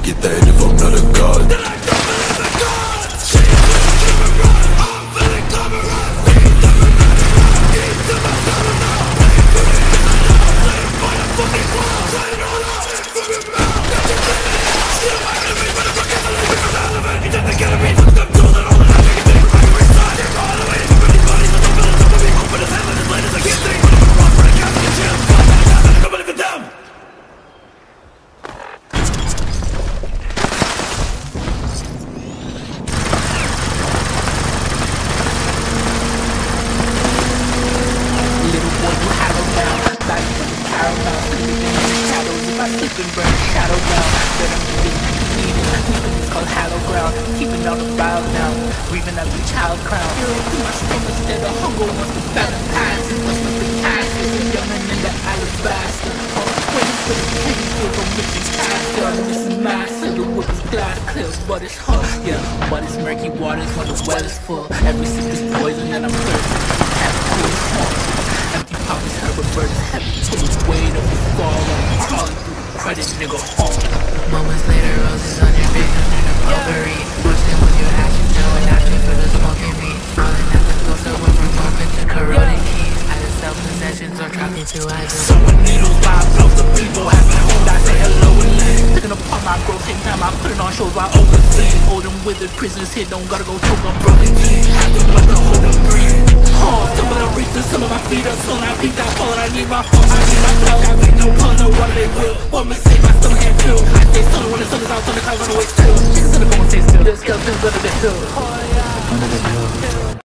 Get that if I'm not a god. Sleeping shadow ground That I'm giving It's called Hallow ground. Keeping all the wild now. Grieving out the child crown. Fury through my stomach That the hunger wants to battle past What's with the task Is a man in the alabaster All waiting for the king feel the missions faster This is master The whip is glass clear But it's hot, yeah But it's murky waters When the well is full. Every sip is poison And I'm thirsty. Half cool Empty pockets Herb a heavy To the weight of the fall the credit, nigga, home. Moments later, roses on your face under the potpourri Bursting with your ashes, knowing asking for the smoking meat Falling at the of went from open to corroded keys of self-possessions or trapped into idols Sewing needles, five blows of people Happy home, I say hello and leave Picking apart my growth, same time I put it on shows while overseas Old and withered prisoners hit, don't gotta go choke on broken teeth. Have to let the hold and breathe. Oh, some of the reasons, some of my feet are swollen I fall, I need my phone, I need my flow Let's go to the hill. Under the hill.